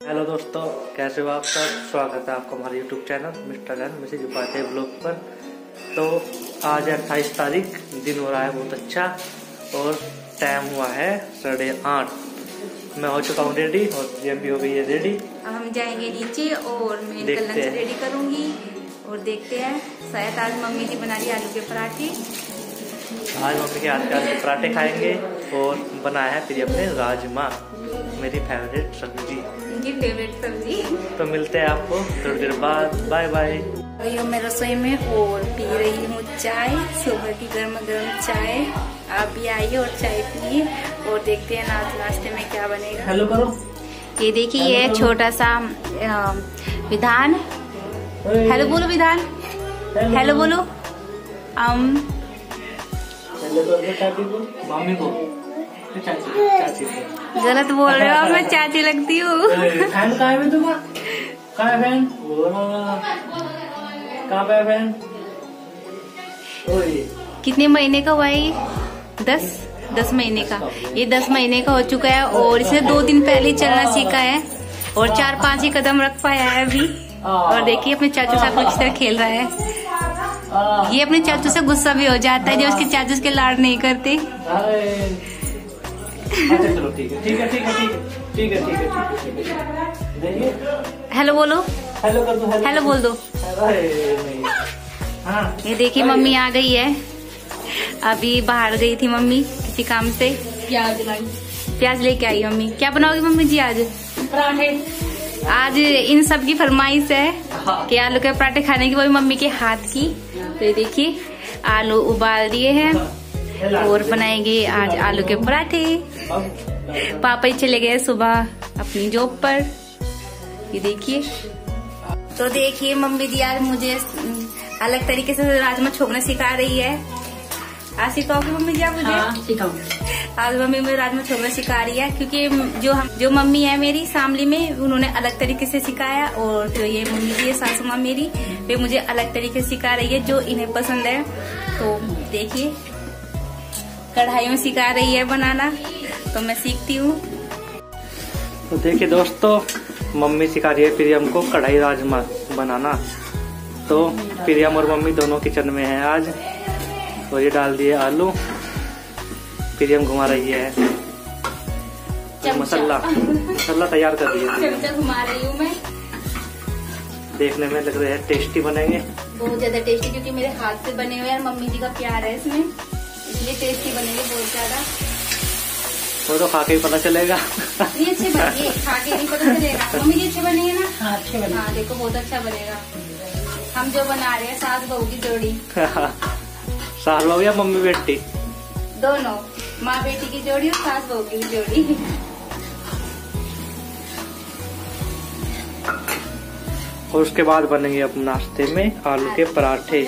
Hello दोस्तों कैसे हो आप सब? स्वागत है आपका हमारे YouTube channel mister and Mrs Upadhyay blog पर। तो आज अट्ठाईस तारीख दिन हो रहा है बहुत अच्छा और टाइम हुआ है साढ़े आठ। मैं हो चुका हूँ रेडी और जेम भी हो गई है रेडी हम जाएँगे नीचे और मैं लंच रेडी करूँगी और देखते हैं। शायद आज मम्मी जी बना रही आलू के पराठे। आज मम्मी के आलू के पराठे खाएँगे और बनाया है फिर अपने राजमा मेरी फेवरेट सब्ज़ी। इनकी फेवरेट सब्ज़ी। तो मिलते हैं आपको थोड़ी देर बाद। बाय बाय रही हूँ मैं रसोई में और पी रही हूँ चाय सुबह की गर्म गर्म चाय। आप भी आइए और चाय पिए और देखते हैं नाश्ते नाश्ते में क्या बनेगा। हेलो करो। ये देखिए ये छोटा सा विधान। हेलो बोलो विधान। हेलो बोलो। हम हेलो करो चाची को। चाची चाची गलत बोल रहे हो मैं चाची लगती हूँ। फ़ैन कहाँ है तुम्हारा? कहाँ है फ़ैन? कहाँ पे है फ़ैन? कितने महीने का हुआ है ये दस? दस महीने का। ये दस महीने का हो चुका है और इसने दो दिन पहले चलना सीखा है और चार पाँच ही कदम रख पाया है अभी। और देखिए अपने चाचू साथ किस तरह खेल रहा है। ये अपने चाचू से गुस्सा भी हो जाता है जो उसके चाचू उसके लाड नहीं करते। हेलो बोलो। हेलो कर दो हेलो बोल दो। ये देखिए मम्मी आ गई है। अभी बाहर गई थी मम्मी किसी काम से। प्याज लाई। प्याज लेके आई मम्मी। क्या बनाओगी मम्मी जी आज? पराठे। आज इन सब की फरमाइश है हाँ। कि आलू के पराठे खाने की वो मम्मी के हाथ की। तो ये देखिए आलू उबाल दिए हैं। और बनाएँगे आज आलू के पराठे। पापा ही चले गए सुबह अपनी जॉब पर। ये देखिए। तो देखिए मम्मी दी आज मुझे अलग तरीके से राजमा छोकना सिखा रही है। आज सिखाओगी मम्मी जी आप मुझे? हाँ आज मम्मी मुझे राजमा छोकना सिखा रही है क्योंकि जो हम जो मम्मी है मेरी शामली में उन्होंने अलग तरीके से सिखाया और जो ये मम्मी जी है सासू माँ मेरी वे मुझे अलग तरीके से सिखा रही है जो इन्हें पसंद है। तो देखिए। कढ़ाई में सिखा रही है बनाना तो मैं सीखती हूँ। तो देखिए दोस्तों मम्मी सिखा रही है प्रियम को कढ़ाई राजमा बनाना। तो प्रियम और मम्मी दोनों किचन में है आज और ये डाल दिए आलू। प्रियम घुमा रही है। मसाला मसाला तैयार कर दिया। घुमा रही हूँ मैं। देखने में लग रहे हैं टेस्टी बनेंगे। बहुत ज़्यादा टेस्टी क्योंकि मेरे हाथ से बने हुए हैं मम्मी जी का प्यार है इसमें। इसलिए टेस्टी बनेंगे बहुत ज़्यादा। वो तो खा के ही पता चलेगा। ये अच्छे बनेंगे खा के नहीं पता चलेगा। मम्मी जी अच्छे बनेंगे ना? हाँ अच्छे बने हाँ देखो बहुत अच्छा बनेगा। हम जो बना रहे हैं सास बहू की जोड़ी। सास बहू या मम्मी बेटी? दोनों। माँ बेटी की जोड़ी और सास बहू की जोड़ी। और उसके बाद बनेंगे अब नाश्ते में आलू के पराठे।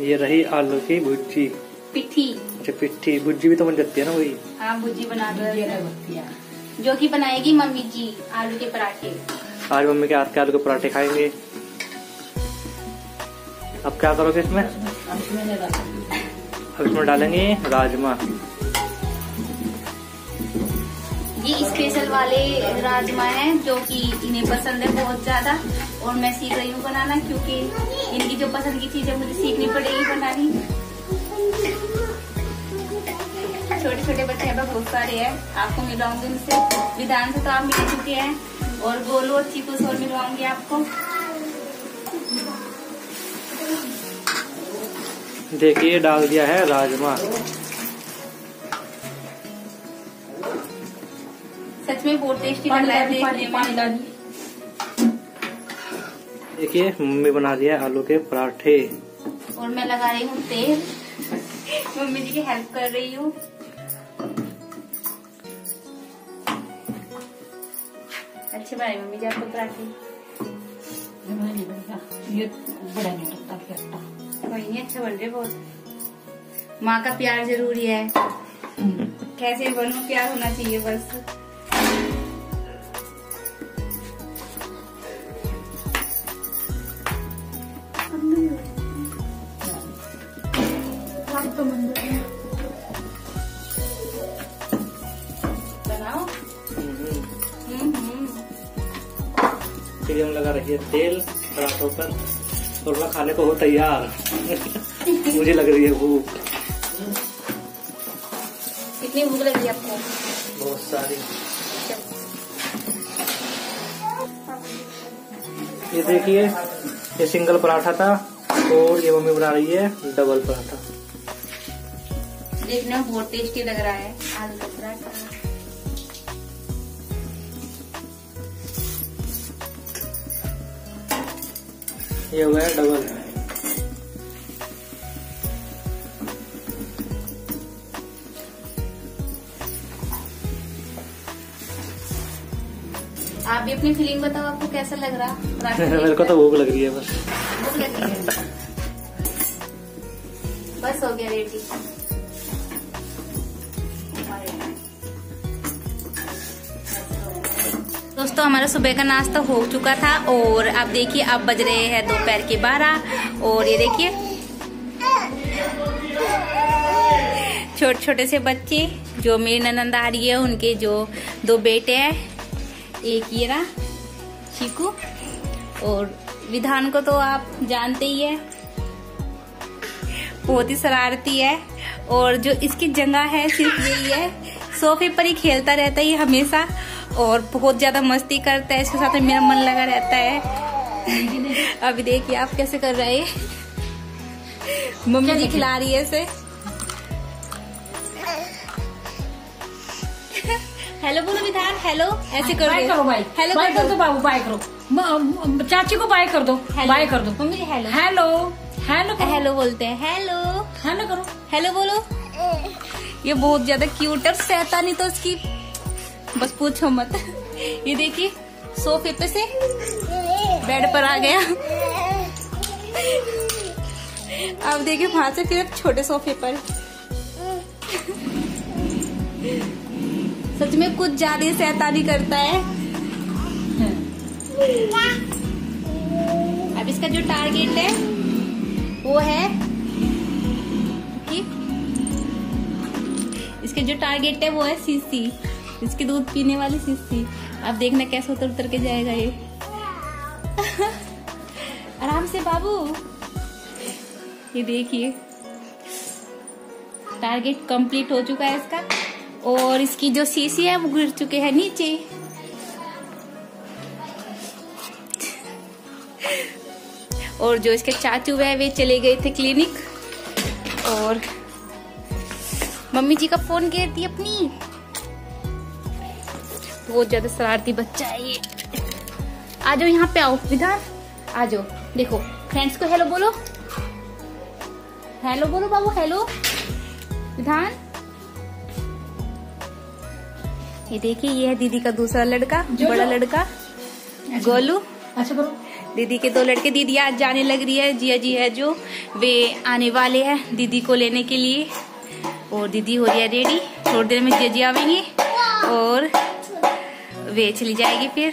ये रही आलू की भुजी पिट्ठी अच्छा पिट्ठी भुजी भी तो बन जाती है ना वही? हाँ भुजी बना दो है। जो कि बनाएगी मम्मी जी आलू के पराठे। आज मम्मी के हाथ के आलू के पराठे खाएँगे। अब क्या करोगे इसमें? अब इसमें डालेंगे। अब इसमें डालेंगे राजमा। ये स्पेशल वाले राजमा हैं जो कि इन्हें पसंद है बहुत ज़्यादा। और मैं सीख रही हूँ बनाना क्योंकि इनकी जो पसंद की चीज़ें मुझे सीखनी पड़ेगी बनानी। छोटे छोटे बच्चे हैं बहुत सारे हैं। आपको मिलवाऊँगी उनसे। विधान से तो आप मिल चुके हैं। और गोलू और चीकू से और मिलवाऊँगी आपको। देखिए डाल दिया है राजमा। सच में बहुत टेस्टी लग पानी रहा है देखिए मम्मी बना दिया है आलू के पराठे। और मैं लगा रही हूँ तेल। मम्मी जी की हेल्प कर रही हूँ। अच्छे बनाए मम्मी जी आपको पराठे ये बड़ा नहीं लगता। कोई नहीं अच्छा बन रहे बहुत। माँ का प्यार ज़रूरी है। कैसे बनो प्यार होना चाहिए बस। चिड़िया लगा रही है तेल पराठों पर और मैं खाने को हो तैयार। मुझे लग रही है भूख। कितनी भूख लगी आपको? बहुत सारी। ये देखिए ये सिंगल पराठा था और ये मम्मी बना रही है डबल पराठा। देखने बहुत टेस्टी लग रहा है। आलू। ये हो गया डबल आप भी अपनी फीलिंग बताओ आपको कैसा लग रहा? मेरे को तो भूख लग रही है बस। भूख लगी है। बस हो गया रेडी दोस्तों, हमारा सुबह का नाश्ता हो चुका था और अब देखिए, अब बज रहे हैं दोपहर के बारह। और ये देखिए छोटे छोटे से बच्चे, जो मेरी ननंद आ रही है, उनके जो दो बेटे हैं, एक ये रहा, चीकू। और विधान को तो आप जानते ही है, बहुत ही शरारती है। और जो इसकी जगह है, सिर्फ़ यही है सोफे पर ही खेलता रहता है हमेशा। और बहुत ज़्यादा मस्ती करता है इसके साथ में मेरा मन लगा रहता है। अभी देखिए आप कैसे कर रहे हैं। मम्मी जी खिला रही है इसे। हेलो बोलो विधान। हेलो ऐसे कर बाय करो भाई हेलो बाय कर दो। बाबू बाय करो। चाची को बाय कर दो। बाय कर दो। Mummy hello hello hello hello बोलते हैं। हेलो हेलो करो। हेलो बोलो। ये बहुत ज़्यादा क्यूट है सहता नहीं तो इसकी बस पूछो मत। ये देखिए, सोफे पे से बेड पर आ गया। अब देखिए, वहाँ से फिर छोटे सोफे पर। सच में कुछ ज़्यादा शैतानी करता है। अब इसका जो टारगेट है, वो है कि इसके जो टारगेट है, वो है सीसी इसके दूध पीने वाली सीसी अब देखना कैसे उतर उतर के जाएगा ये। आराम से बाबू। ये देखिए। टारगेट कंप्लीट हो चुका है इसका। और इसकी जो सीसी है, वो गिर चुके हैं नीचे। और जो इसके चाचू है, वे चले गए थे क्लिनिक और मम्मी जी का फ़ोन गिर दी अपनी। बहुत ज़्यादा शरारती बच्चा है ये। आ जाओ यहाँ पे आओ। विधान आ जाओ। देखो। फ्रेंड्स को हेलो बोलो। हेलो बोलो बाबू हेलो विधान। ये देखिए ये है दीदी का दूसरा लड़का जो- बड़ा। लड़का। गोलू। अच्छा करो दीदी के दो लड़के। दीदी आज जाने लग रही है। जिया जी है जो। वे आने वाले हैं दीदी को लेने के लिए। और दीदी हो रही है रेडी थोड़ी देर में जिया जी आवेंगे। और वे चली जाएगी फिर।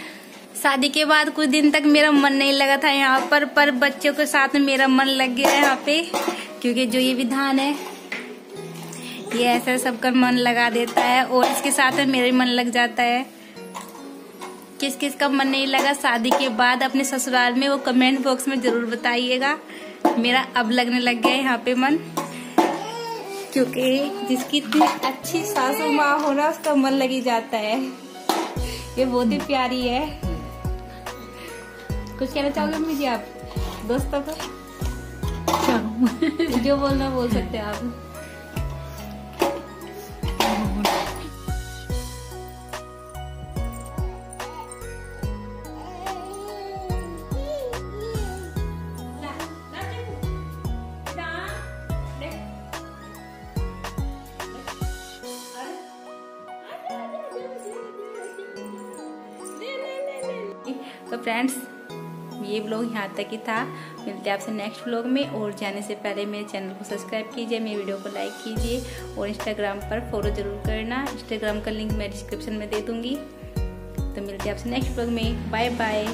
शादी के बाद कुछ दिन तक मेरा मन नहीं लगा था यहाँ पर पर बच्चों के साथ मेरा मन लग गया है यहाँ पे, क्योंकि जो ये विधान है, ये ऐसा सबका मन लगा देता है और इसके साथ मेरा मन लग जाता है। किस किस का मन नहीं लगा, शादी के बाद अपने ससुराल में वो कमेंट बॉक्स में ज़रूर बताइएगा। मेरा अब लगने लग गया है यहाँ पे मन, क्योंकि जिसकी इतनी अच्छी सासू माँ होना उसका मन लगी जाता है। ये बहुत ही प्यारी है। कुछ कहना चाहोगे मुझे आप? दोस्तों को? जो बोलना बोल सकते हैं आप। तो फ्रेंड्स ये ब्लॉग यहाँ तक ही था। मिलते हैं आपसे नेक्स्ट ब्लॉग में। और जाने से पहले मेरे चैनल को सब्सक्राइब कीजिए, मेरी वीडियो को लाइक कीजिए। और इंस्टाग्राम पर फॉलो ज़रूर करना। इंस्टाग्राम का लिंक मैं डिस्क्रिप्शन में दे दूँगी। तो मिलते हैं आपसे नेक्स्ट ब्लॉग में। Bye bye